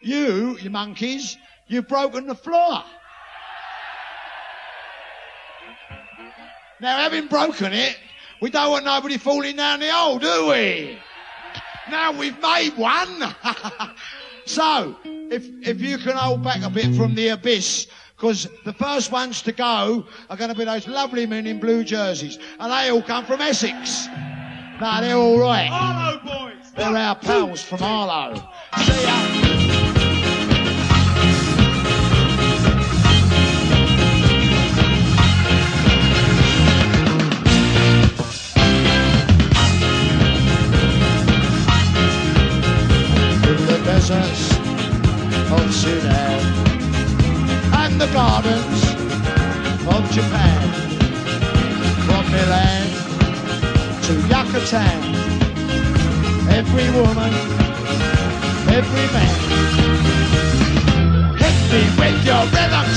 You, you monkeys, you've broken the floor. Now, having broken it, we don't want nobody falling down the hole, do we? Now we've made one. so, if, if you can hold back a bit from the abyss, because the first ones to go are going to be those lovely men in blue jerseys. And they all come from Essex. No, they're all right. Harlow boys. They're our pals from Harlow. See ya. Of Sudan and the gardens of Japan, from Milan to Yucatan, every woman, every man. Hit me with your rhythm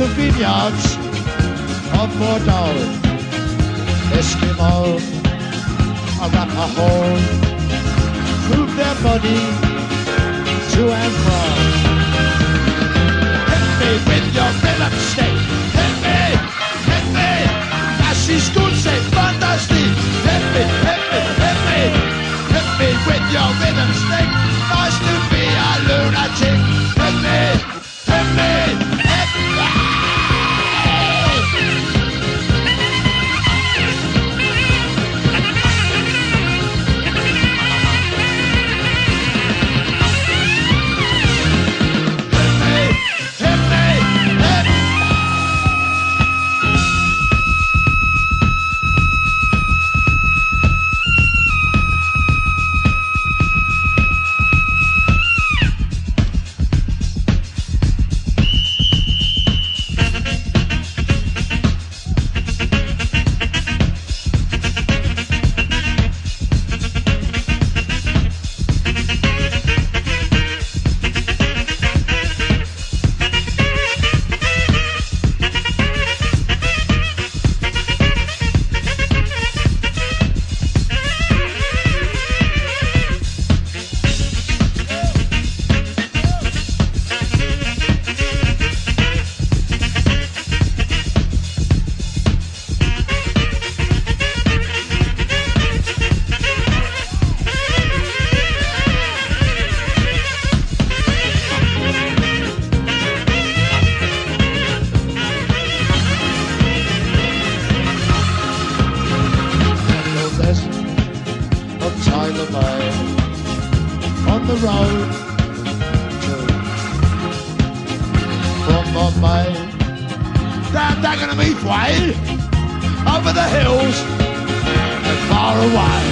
the vineyards of Bordeaux. Eskimo, Arapaho, move their body to and from. Hit me with your rhythm stick. On the road from Bombay down Dagenham Heathway over the hills and far away.